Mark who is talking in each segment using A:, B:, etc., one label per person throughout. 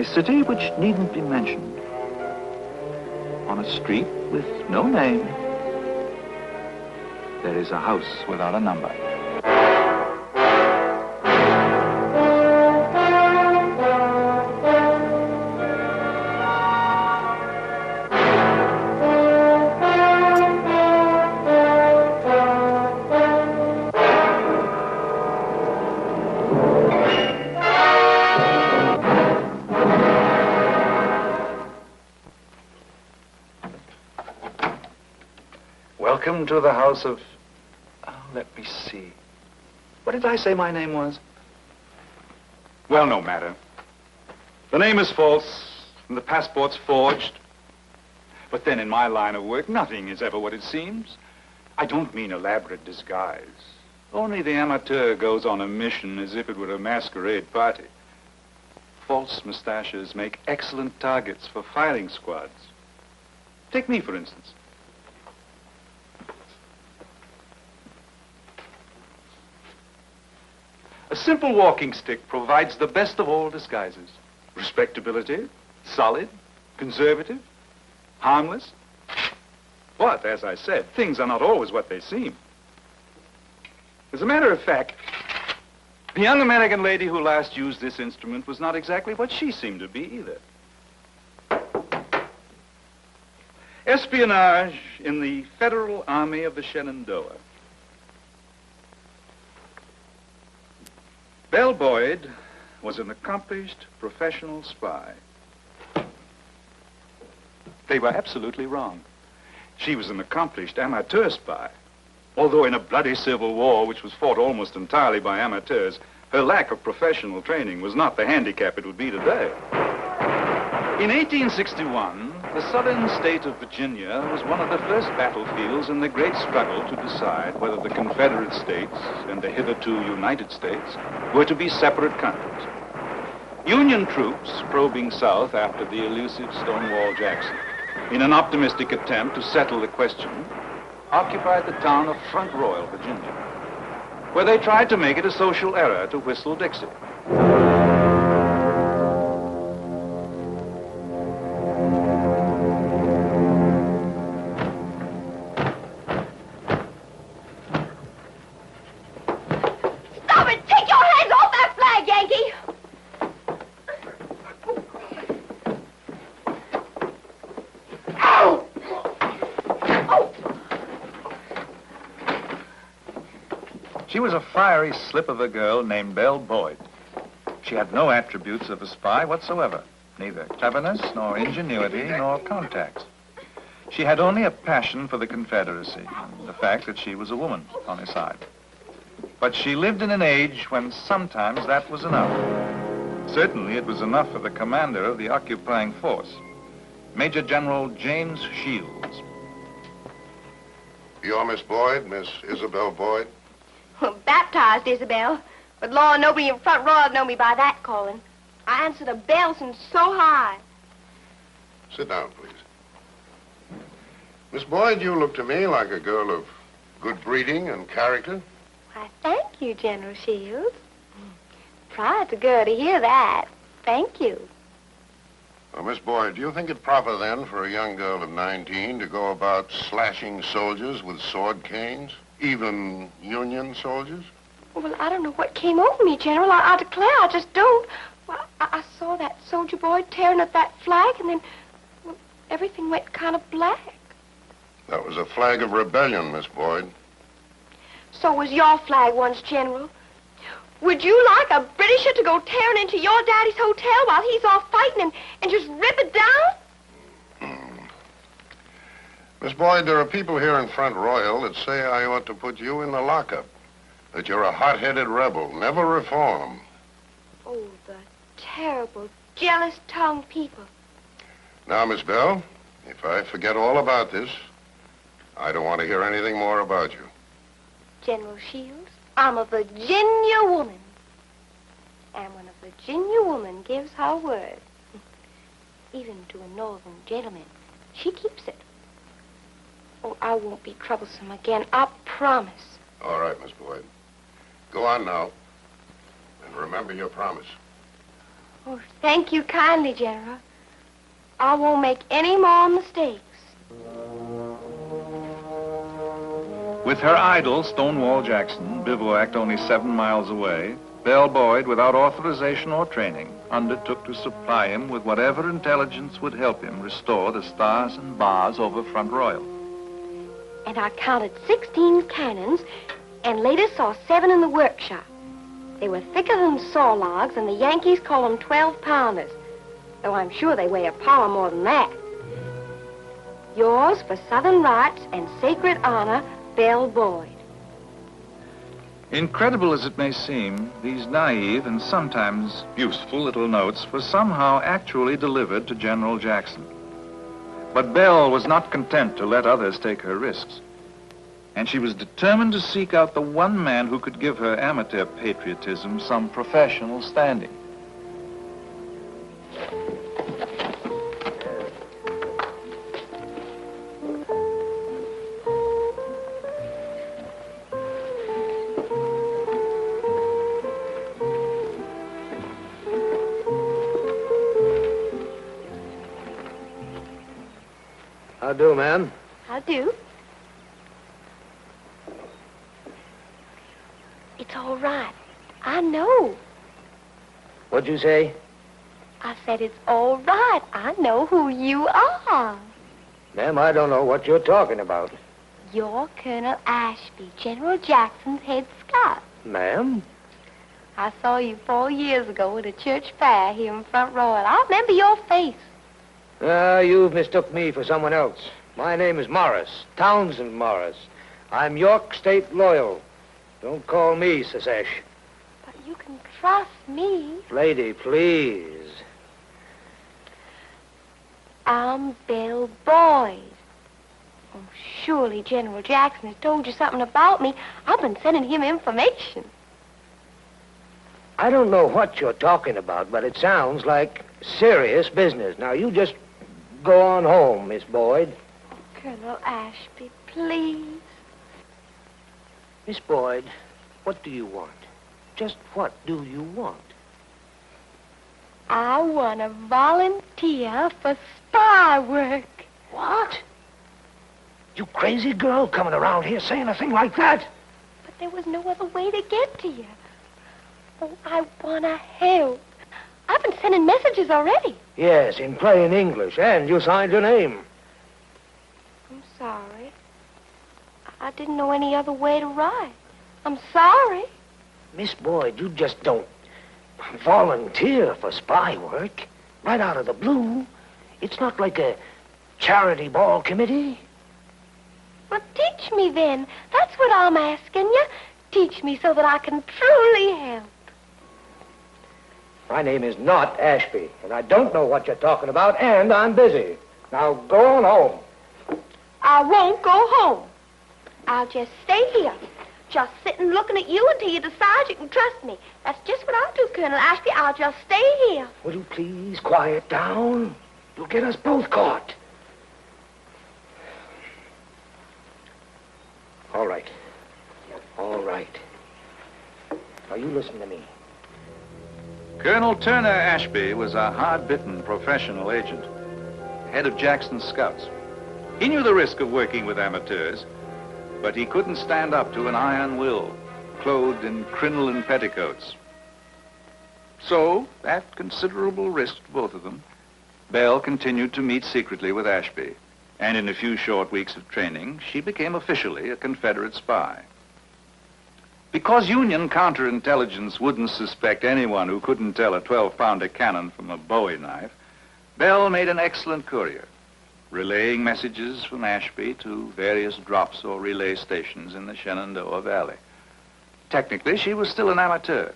A: a city which needn't be mentioned. On a street with no name, there is a house without a number. To the house of... Oh, let me see. What did I say my name was? Well, no matter. The name is false, and the passport's forged. But then in my line of work, nothing is ever what it seems. I don't mean elaborate disguise. Only the amateur goes on a mission as if it were a masquerade party. False mustaches make excellent targets for firing squads. Take me, for instance. A simple walking stick provides the best of all disguises. Respectability, solid, conservative, harmless. But, as I said, things are not always what they seem. As a matter of fact, the young American lady who last used this instrument was not exactly what she seemed to be either. Espionage in the Federal Army of the Shenandoah. Belle Boyd was an accomplished professional spy. They were absolutely wrong. She was an accomplished amateur spy. Although in a bloody civil war, which was fought almost entirely by amateurs, her lack of professional training was not the handicap it would be today. In 1861, the southern state of Virginia was one of the first battlefields in the great struggle to decide whether the Confederate States and the hitherto United States were to be separate countries. Union troops probing south after the elusive Stonewall Jackson, in an optimistic attempt to settle the question, occupied the town of Front Royal, Virginia, where they tried to make it a social error to whistle Dixie. Fiery slip of a girl named Belle Boyd. She had no attributes of a spy whatsoever, neither cleverness, nor ingenuity, nor contacts. She had only a passion for the Confederacy and the fact that she was a woman on her side. But she lived in an age when sometimes that was enough. Certainly it was enough for the commander of the occupying force, Major General James Shields.
B: You're Miss Boyd, Miss Isabel Boyd?
C: Baptized, Isabel. But Lord, nobody in Front Royal know me by that calling. I answer a Belle since so high.
B: Sit down, please. Miss Boyd, you look to me like a girl of good breeding and character.
C: Why, thank you, General Shields. Pride's a girl to hear that. Thank you.
B: Well, Miss Boyd, do you think it proper then for a young girl of 19 to go about slashing soldiers with sword canes? Even Union soldiers?
C: Well, I don't know what came over me, General. I, I declare, I just don't. Well, I, I saw that soldier boy tearing at that flag, and then well, everything went kind of black.
B: That was a flag of rebellion, Miss Boyd.
C: So was your flag once, General. Would you like a Britisher to go tearing into your daddy's hotel while he's off fighting and, and just rip it down?
B: Miss Boyd, there are people here in Front Royal that say I ought to put you in the lockup. That you're a hot-headed rebel, never reform.
C: Oh, the terrible, jealous-tongued people.
B: Now, Miss Belle, if I forget all about this, I don't want to hear anything more about you.
C: General Shields, I'm a Virginia woman. And when a Virginia woman gives her word, even to a northern gentleman, she keeps it. Oh, I won't be troublesome again, I promise.
B: All right, Miss Boyd. Go on now. And remember your promise.
C: Oh, thank you kindly, General. I won't make any more mistakes.
A: With her idol, Stonewall Jackson, bivouacked only seven miles away, Belle Boyd, without authorization or training, undertook to supply him with whatever intelligence would help him restore the stars and bars over Front Royal.
C: And I counted 16 cannons and later saw seven in the workshop. They were thicker than saw logs, and the Yankees call them 12 pounders, though I'm sure they weigh a pound more than that. Yours for Southern rights and sacred honor, Belle Boyd.
A: Incredible as it may seem, these naive and sometimes useful little notes were somehow actually delivered to General Jackson. But Belle was not content to let others take her risks. And she was determined to seek out the one man who could give her amateur patriotism some professional standing.
D: How do, ma'am?
C: How do? It's all right. I know.
D: What'd you say?
C: I said it's all right. I know who you are.
D: Ma'am, I don't know what you're talking about.
C: You're Colonel Ashby, General Jackson's head scout.
D: Ma'am?
C: I saw you four years ago at a church fair here in Front Royal. I remember your face.
D: Ah, you've mistook me for someone else. My name is Morris, Townsend Morris. I'm York State loyal. Don't call me Secesh.
C: But you can trust me.
D: Lady, please.
C: I'm Belle Boyd. Oh, surely General Jackson has told you something about me. I've been sending him information.
D: I don't know what you're talking about, but it sounds like serious business. Now, you just go on home, Miss Boyd.
C: Colonel Ashby, please.
D: Miss Boyd, what do you want? Just what do you want?
C: I want to volunteer for spy work.
D: What? You crazy girl coming around here saying a thing like that?
C: But there was no other way to get to you. Oh, I want to help. I've been sending messages already.
D: Yes, in plain English, and you signed your name.
C: I'm sorry. I didn't know any other way to write. I'm sorry.
D: Miss Boyd, you just don't volunteer for spy work right out of the blue. It's not like a charity ball committee.
C: Well, teach me then. That's what I'm asking you. Teach me so that I can truly help.
D: My name is not Ashby, and I don't know what you're talking about, and I'm busy. Now go on home.
C: I won't go home. I'll just stay here. Just sitting looking at you until you decide you can trust me. That's just what I'll do, Colonel Ashby. I'll just stay here.
D: Will you please quiet down? You'll get us both caught. All right. All right. Now you listen to me.
A: Colonel Turner Ashby was a hard-bitten professional agent, head of Jackson's scouts. He knew the risk of working with amateurs, but he couldn't stand up to an iron will, clothed in crinoline petticoats. So, at considerable risk to both of them, Belle continued to meet secretly with Ashby, and in a few short weeks of training, she became officially a Confederate spy. Because Union counterintelligence wouldn't suspect anyone who couldn't tell a 12-pounder cannon from a Bowie knife, Belle made an excellent courier, relaying messages from Ashby to various drops or relay stations in the Shenandoah Valley. Technically, she was still an amateur,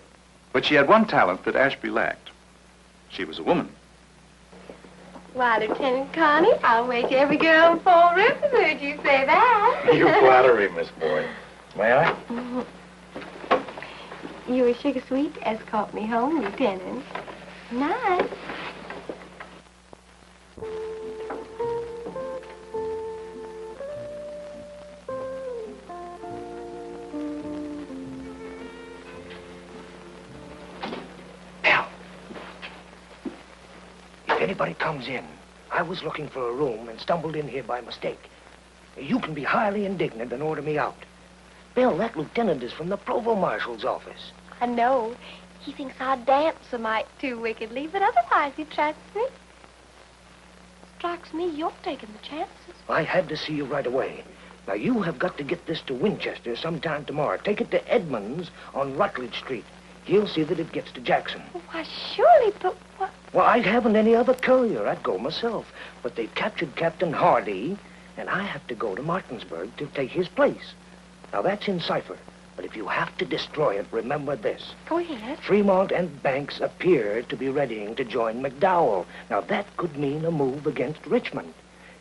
A: but she had one talent that Ashby lacked. She was a woman.
C: Why, Lieutenant Connie, I'll wake every girl in Fall River heard you say that.
E: You flatter me, Miss Boyd. May I?
C: You a sugar sweet caught me home, Lieutenant. Night.
D: Belle. anybody comes in, I was looking for a room and stumbled in here by mistake. You can be highly indignant and order me out. Bill, that lieutenant is from the provost marshal's office.
C: I know. He thinks I dance a mite too wickedly, but otherwise he trusts me. Strikes me you're taking the chances.
D: I had to see you right away. Now, you have got to get this to Winchester sometime tomorrow. Take it to Edmonds on Rutledge Street. He'll see that it gets to Jackson.
C: Why, surely, but what?
D: Well, I haven't any other courier. I'd go myself. But they've captured Captain Hardy, and I have to go to Martinsburg to take his place. Now, that's in cipher. But if you have to destroy it, remember this.
C: Go ahead.
D: Fremont and Banks appear to be readying to join McDowell. Now, that could mean a move against Richmond.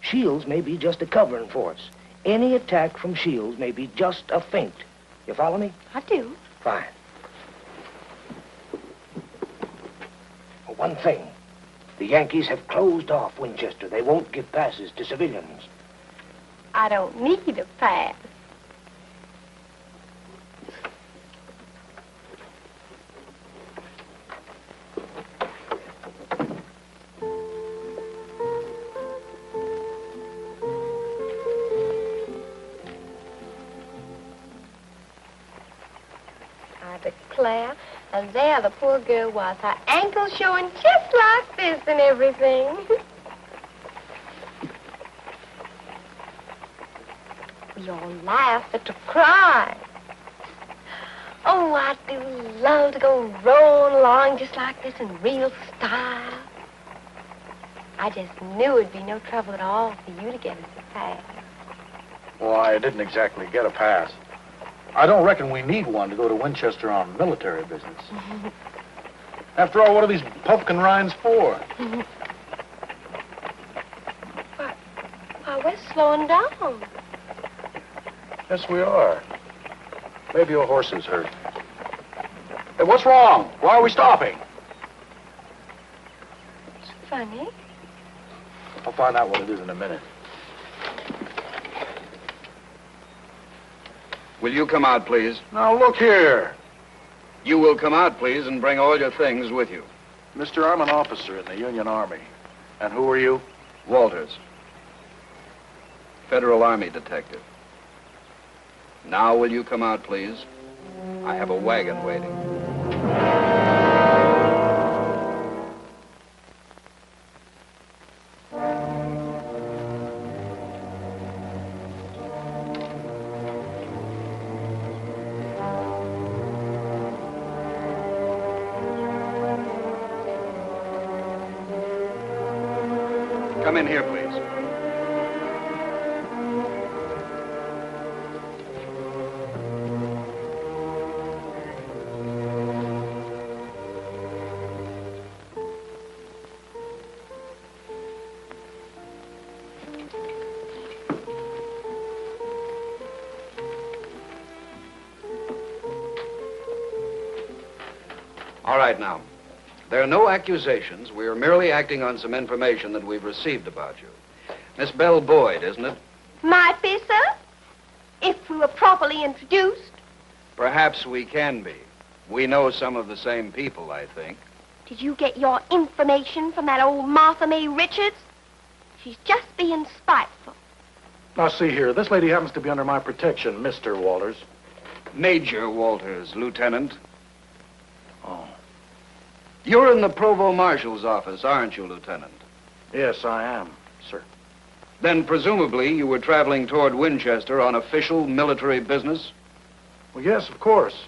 D: Shields may be just a covering force. Any attack from Shields may be just a feint. You follow me?
C: I do.
D: Fine. One thing. The Yankees have closed off Winchester. They won't give passes to civilians.
C: I don't need a pass. Girl was, her ankles showing just like this and everything. we all laughed at to cry. Oh, I do love to go rolling along just like this in real style. I just knew it'd be no trouble at all for you to get us a pass.
E: Well, I didn't exactly get a pass. I don't reckon we need one to go to Winchester on military business. After all, what are these pumpkin rinds for?
C: Why, we're slowing down.
E: Yes, we are. Maybe your horse is hurt. Hey, what's wrong? Why are we stopping?
C: It's funny.
E: I'll find out what it is in a minute.
F: Will you come out, please?
E: Now, look here.
F: You will come out, please, and bring all your things with you.
E: Mister, I'm an officer in the Union Army. And who are you?
F: Walters. Federal Army detective. Now will you come out, please? I have a wagon waiting. All right, now. There are no accusations. We are merely acting on some information that we've received about you. Miss Belle Boyd, isn't it?
C: Might be, sir. If we were properly introduced.
F: Perhaps we can be. We know some of the same people, I think.
C: Did you get your information from that old Martha May Richards? She's just being spiteful.
E: Now, see here. This lady happens to be under my protection, Mr. Walters.
F: Major Walters, Lieutenant.
E: Oh.
F: You're in the Provost Marshal's office, aren't you, Lieutenant?
E: Yes, I am, sir.
F: Then presumably you were traveling toward Winchester on official military business?
E: Well, yes, of course.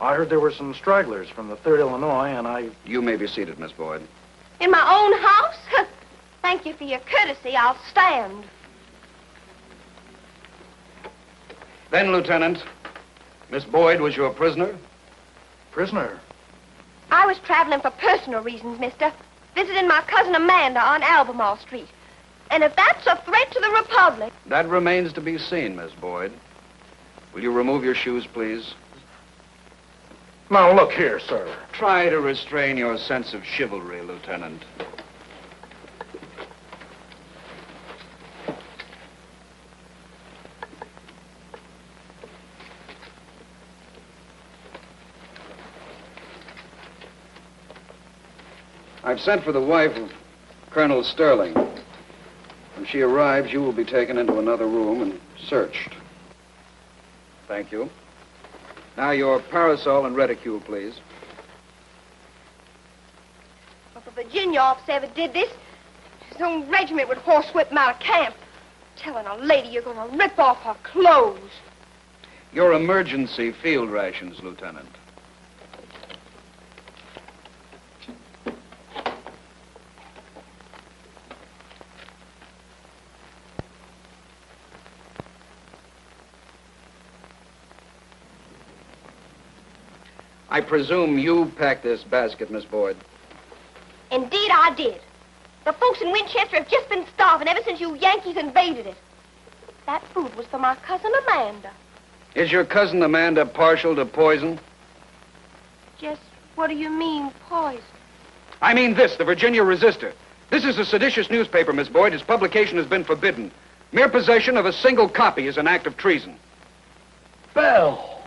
E: I heard there were some stragglers from the 3rd Illinois, and I...
F: You may be seated, Miss Boyd.
C: In my own house? Thank you for your courtesy. I'll stand.
F: Then, Lieutenant, Miss Boyd was your prisoner?
E: Prisoner?
C: I was traveling for personal reasons, mister. Visiting my cousin Amanda on Albemarle Street. And if that's a threat to the Republic...
F: That remains to be seen, Miss Boyd. Will you remove your shoes, please?
E: Now, look here, sir.
F: Try to restrain your sense of chivalry, Lieutenant. I've sent for the wife of Colonel Sterling. When she arrives, you will be taken into another room and searched. Thank you. Now your parasol and reticule, please.
C: If a Virginia officer ever did this, his own regiment would horsewhip him out of camp. Telling a lady you're going to rip off her clothes.
F: Your emergency field rations, Lieutenant. I presume you packed this basket, Miss Boyd.
C: Indeed, I did. The folks in Winchester have just been starving ever since you Yankees invaded it. That food was for my cousin Amanda.
F: Is your cousin Amanda partial to poison?
C: Just what do you mean, poison?
F: I mean this, the Virginia Resister. This is a seditious newspaper, Miss Boyd. Its publication has been forbidden. Mere possession of a single copy is an act of treason.
E: Belle!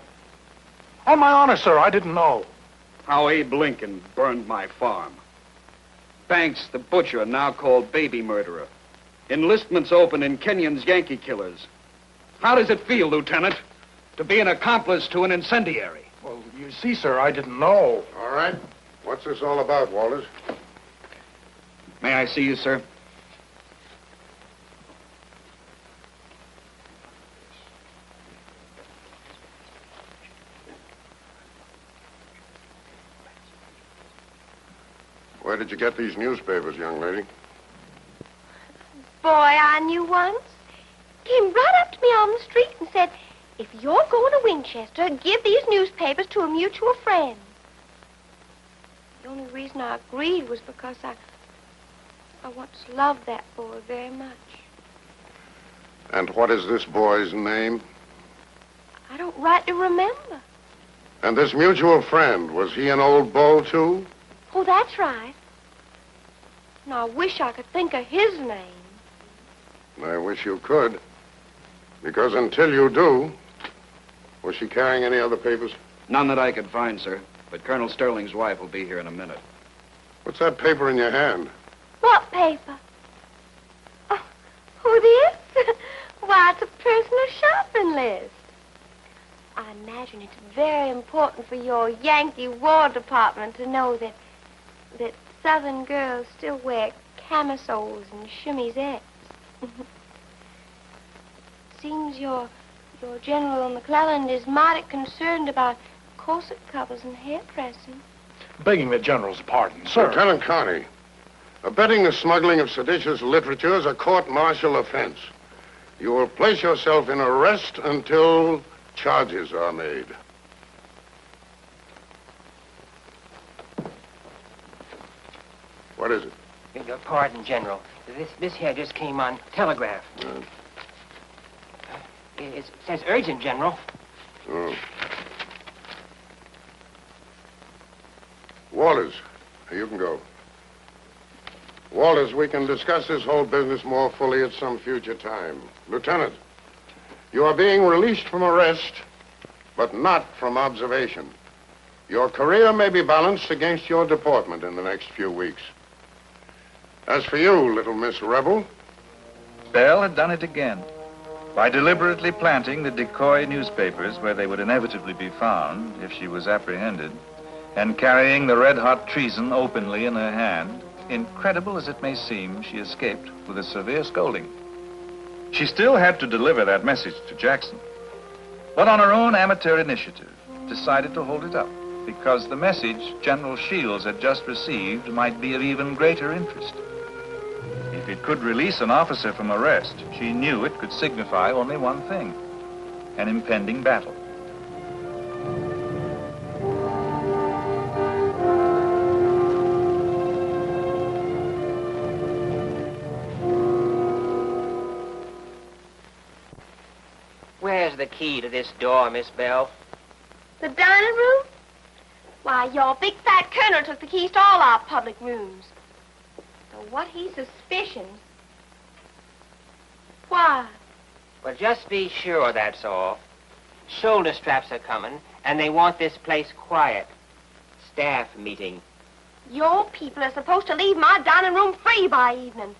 E: On my honor, sir, I didn't know.
F: How Abe Lincoln burned my farm. Banks, the butcher, now called baby murderer. Enlistments open in Kenyon's Yankee killers. How does it feel, Lieutenant, to be an accomplice to an incendiary?
E: Well, you see, sir, I didn't know.
B: All right. What's this all about, Walters?
F: May I see you, sir?
B: Where did you get these newspapers, young lady?
C: Boy I knew once came right up to me on the street and said, if you're going to Winchester, give these newspapers to a mutual friend. The only reason I agreed was because I, I once loved that boy very much.
B: And what is this boy's name?
C: I don't rightly remember.
B: And this mutual friend, was he an old beau, too?
C: Oh, that's right. And I wish I could think of his name.
B: I wish you could. Because until you do, was she carrying any other papers?
F: None that I could find, sir. But Colonel Sterling's wife will be here in a minute.
B: What's that paper in your hand?
C: What paper? Oh, who this? Why, it's a personal shopping list. I imagine it's very important for your Yankee War Department to know that that Southern girls still wear camisoles and chemisettes. Seems your your General McClellan is mighty concerned about corset covers and hair pressing.
E: Begging the general's pardon, sir.
B: Lieutenant Carney, abetting the smuggling of seditious literature is a court-martial offense. You will place yourself in arrest until charges are made. What is it?
G: Beg your pardon, General. This this here just came on telegraph.
B: Uh,
G: It, it says urgent, General.
B: oh. Walters, you can go. Walters, we can discuss this whole business more fully at some future time. Lieutenant, you are being released from arrest, but not from observation. Your career may be balanced against your deportment in the next few weeks. As for you, little Miss Rebel,
A: Belle had done it again. By deliberately planting the decoy newspapers where they would inevitably be found if she was apprehended, and carrying the red-hot treason openly in her hand, incredible as it may seem, she escaped with a severe scolding. She still had to deliver that message to Jackson, but on her own amateur initiative, decided to hold it up because the message General Shields had just received might be of even greater interest. If it could release an officer from arrest, she knew it could signify only one thing, an impending battle.
G: Where's the key to this door, Miss Belle?
C: The dining room? Why, your big fat colonel took the keys to all our public rooms. So what he suspicions? Why?
G: Well, just be sure, that's all. Shoulder straps are coming, and they want this place quiet. Staff meeting.
C: Your people are supposed to leave my dining room free by evening.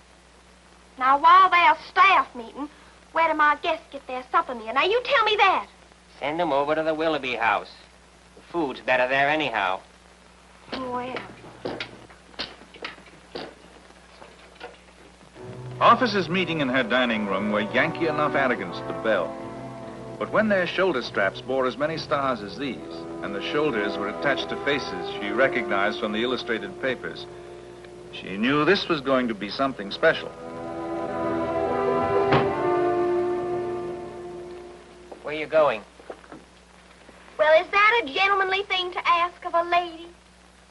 C: Now, while they're staff meeting, where do my guests get their supper meal? Now, you tell me that.
G: Send them over to the Willoughby house. The food's better there anyhow.
C: Well,
A: Officers meeting in her dining room were Yankee enough arrogance to Belle. But when their shoulder straps bore as many stars as these, and the shoulders were attached to faces she recognized from the illustrated papers, she knew this was going to be something special.
G: Where are you going?
C: Well, is that a gentlemanly thing to ask of a lady?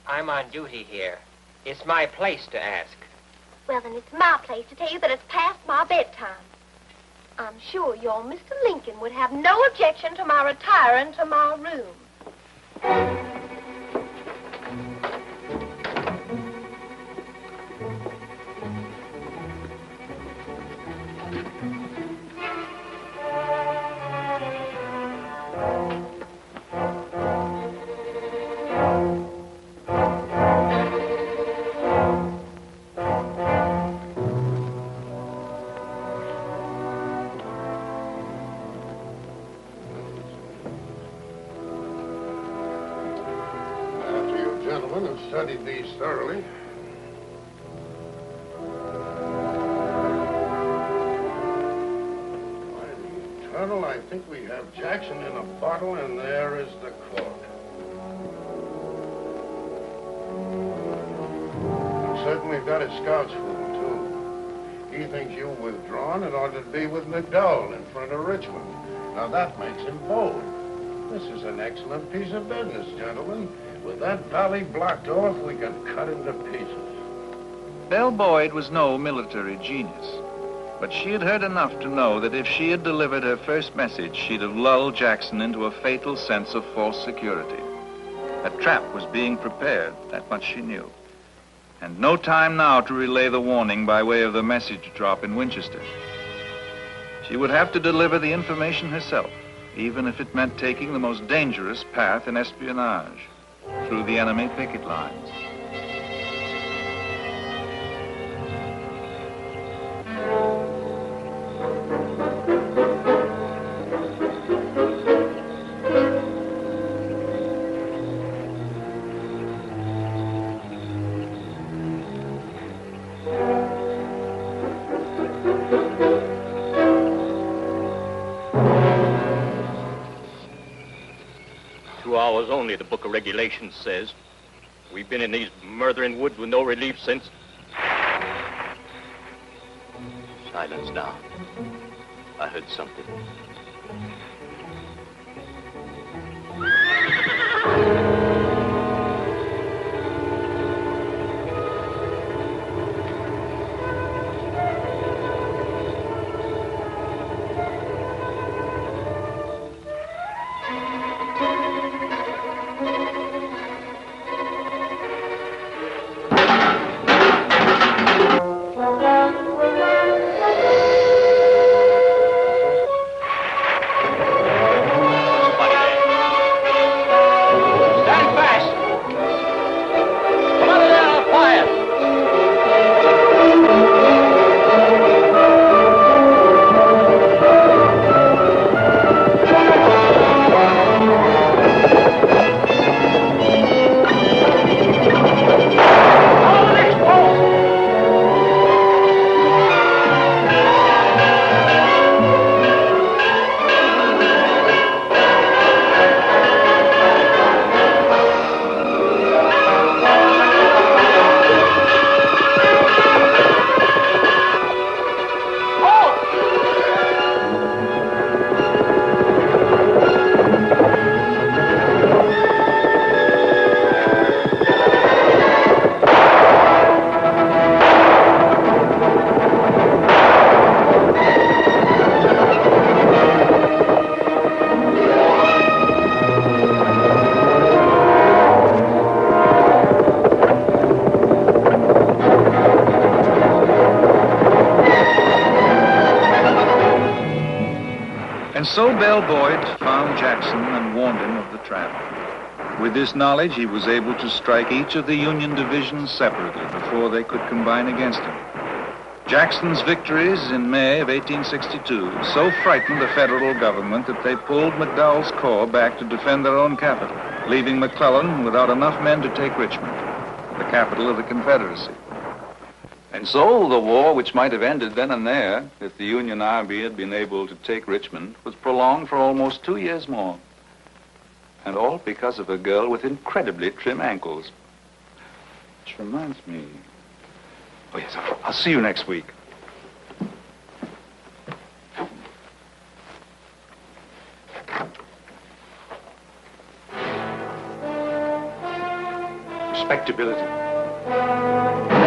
G: I'm on duty here. It's my place to ask.
C: Well, then it's my place to tell you that it's past my bedtime. I'm sure your Mr. Lincoln would have no objection to my retiring to my room.
B: Studied these thoroughly, Why, the eternal, I think we have Jackson in a bottle, and there is the cork. I'm we've got his scout's fool, too. He thinks you've withdrawn in order to be with McDowell in front of Richmond. Now, that makes him bold. This is an excellent piece of business, gentlemen. With that valley blocked off, we can cut him to pieces.
A: Belle Boyd was no military genius, but she had heard enough to know that if she had delivered her first message, she'd have lulled Jackson into a fatal sense of false security. A trap was being prepared, that much she knew. And no time now to relay the warning by way of the message drop in Winchester. She would have to deliver the information herself, even if it meant taking the most dangerous path in espionage, through the enemy picket lines.
H: Only, the book of regulations says. We've been in these murdering woods with no relief since. Silence now. I heard something.
A: So Belle Boyd found Jackson and warned him of the trap. With this knowledge, he was able to strike each of the Union divisions separately before they could combine against him. Jackson's victories in May of 1862 so frightened the federal government that they pulled McDowell's corps back to defend their own capital, leaving McClellan without enough men to take Richmond, the capital of the Confederacy. And so the war, which might have ended then and there if the Union Army had been able to take Richmond, was prolonged for almost two years more. And all because of a girl with incredibly trim ankles. Which reminds me. Oh, yes, I'll- see you next week. Respectability.